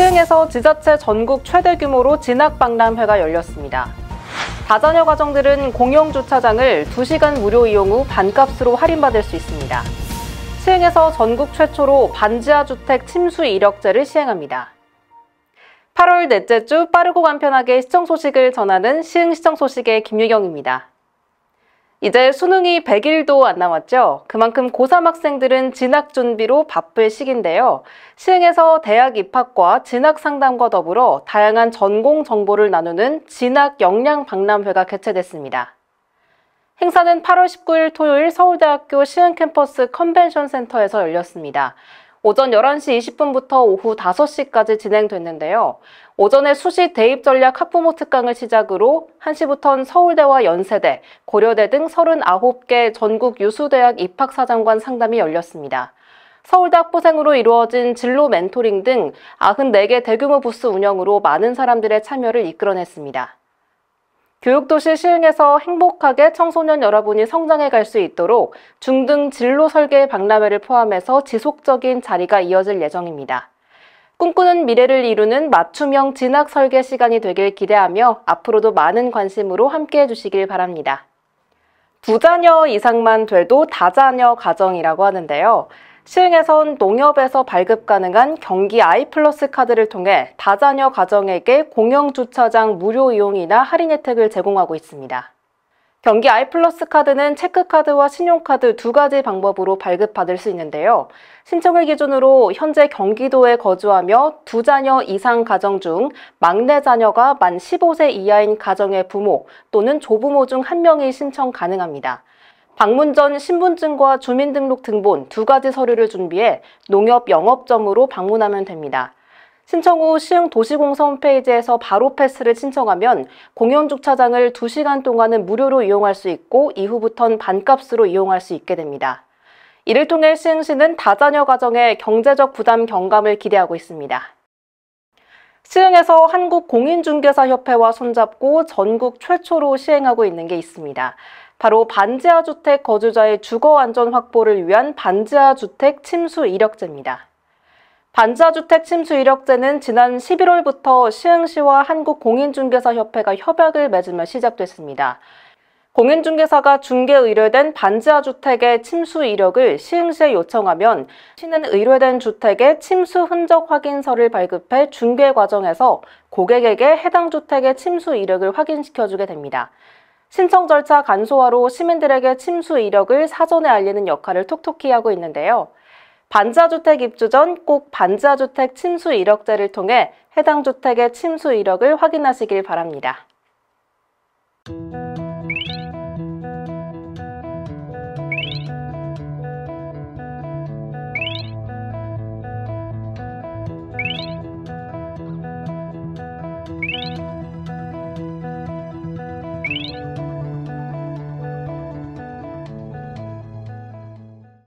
시흥에서 지자체 전국 최대 규모로 진학박람회가 열렸습니다. 다자녀 가정들은 공영 주차장을 2시간 무료 이용 후 반값으로 할인받을 수 있습니다. 시흥에서 전국 최초로 반지하 주택 침수 이력제를 시행합니다. 8월 넷째 주 빠르고 간편하게 시청 소식을 전하는 시흥시청 소식의 김유경입니다. 이제 수능이 100일도 안 남았죠. 그만큼 고3 학생들은 진학 준비로 바쁠 시기인데요. 시흥에서 대학 입학과 진학 상담과 더불어 다양한 전공 정보를 나누는 진학 역량 박람회가 개최됐습니다. 행사는 8월 19일 토요일 서울대학교 시흥 캠퍼스 컨벤션 센터에서 열렸습니다. 오전 11시 20분부터 오후 5시까지 진행됐는데요. 오전에 수시 대입 전략 학부모 특강을 시작으로 1시부터는 서울대와 연세대, 고려대 등 39개 전국 유수대학 입학사정관 상담이 열렸습니다. 서울대 학부생으로 이루어진 진로 멘토링 등 94개 대규모 부스 운영으로 많은 사람들의 참여를 이끌어냈습니다. 교육도시 시흥에서 행복하게 청소년 여러분이 성장해 갈 수 있도록 중등 진로 설계 박람회를 포함해서 지속적인 자리가 이어질 예정입니다. 꿈꾸는 미래를 이루는 맞춤형 진학 설계 시간이 되길 기대하며 앞으로도 많은 관심으로 함께 해 주시길 바랍니다. 두 자녀 이상만 돼도 다자녀 가정이라고 하는데요. 시흥에선 농협에서 발급 가능한 경기 아이플러스 카드를 통해 다자녀 가정에게 공영주차장 무료 이용이나 할인 혜택을 제공하고 있습니다. 경기 아이플러스 카드는 체크카드와 신용카드 두 가지 방법으로 발급받을 수 있는데요. 신청을 기준으로 현재 경기도에 거주하며 두 자녀 이상 가정 중 막내 자녀가 만 15세 이하인 가정의 부모 또는 조부모 중 한 명이 신청 가능합니다. 방문 전 신분증과 주민등록 등본 두 가지 서류를 준비해 농협 영업점으로 방문하면 됩니다. 신청 후 시흥 도시공사 홈페이지에서 바로 패스를 신청하면 공영주차장을 2시간 동안은 무료로 이용할 수 있고 이후부턴 반값으로 이용할 수 있게 됩니다. 이를 통해 시흥시는 다자녀 가정의 경제적 부담 경감을 기대하고 있습니다. 시흥에서 한국공인중개사협회와 손잡고 전국 최초로 시행하고 있는 게 있습니다. 바로 반지하 주택 거주자의 주거 안전 확보를 위한 반지하 주택 침수 이력제입니다. 반지하 주택 침수 이력제는 지난 11월부터 시흥시와 한국공인중개사협회가 협약을 맺으며 시작됐습니다. 공인중개사가 중개 의뢰된 반지하 주택의 침수 이력을 시흥시에 요청하면 시는 의뢰된 주택의 침수 흔적 확인서를 발급해 중개 과정에서 고객에게 해당 주택의 침수 이력을 확인시켜주게 됩니다. 신청 절차 간소화로 시민들에게 침수 이력을 사전에 알리는 역할을 톡톡히 하고 있는데요. 반자주택 입주 전 꼭 반자주택 침수 이력제를 통해 해당 주택의 침수 이력을 확인하시길 바랍니다.